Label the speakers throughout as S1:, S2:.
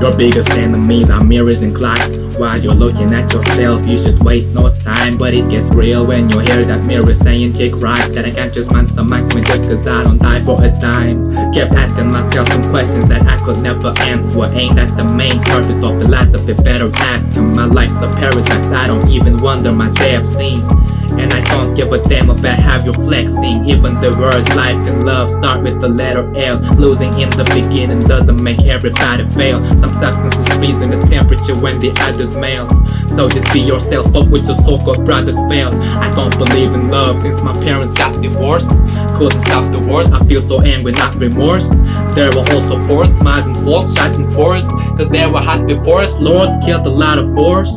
S1: Your biggest enemies are mirrors and clocks. While you're looking at yourself, you should waste no time. But it gets real when you hear that mirror saying kick rocks. That I can't just monster max me just cause I don't die for a dime. Kept asking myself some questions that I could never answer. Ain't that the main purpose of the last philosophy? Better ask. My life's a paradox, I don't even wonder my day of scene. And I give a damn about how you're flexing. Even the words life and love start with the letter L. Losing in the beginning doesn't make everybody fail. Some substances freezing the temperature when the others melt. So just be yourself, fuck with your so-called brothers failed. I don't believe in love since my parents got divorced. Couldn't stop the wars, I feel so angry, not remorse. There were also forced smiles and faults, shot and forced Cause they were hot before us, lords killed a lot of boars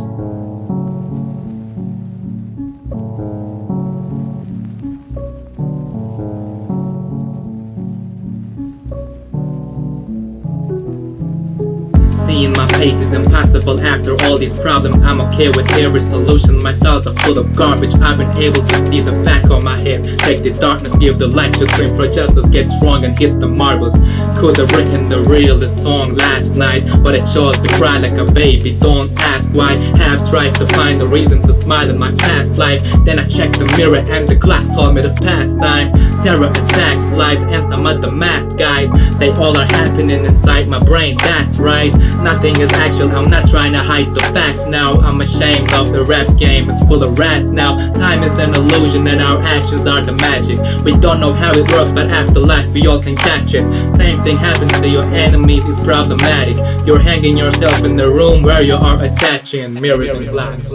S1: Seeing my face is impossible. After all these problems I'm okay with every solution. My thoughts are full of garbage. I've been able to see the back of my head. Take the darkness, give the light to scream for justice. Get strong and hit the marbles. Could have written the realest song last night But I chose to cry like a baby. Don't ask why. Have tried to find a reason to smile in my past life. Then I checked the mirror and the clock told me the past time. Terror attacks, flights and some other masked guys. They all are happening inside my brain, that's right Nothing is actual, I'm not trying to hide the facts. Now I'm ashamed of the rap game, it's full of rats. Now Time is an illusion and our actions are the magic. We don't know how it works but after life we all can catch it. Same thing happens to your enemies, it's problematic. You're hanging yourself in the room where you are attaching mirrors and clocks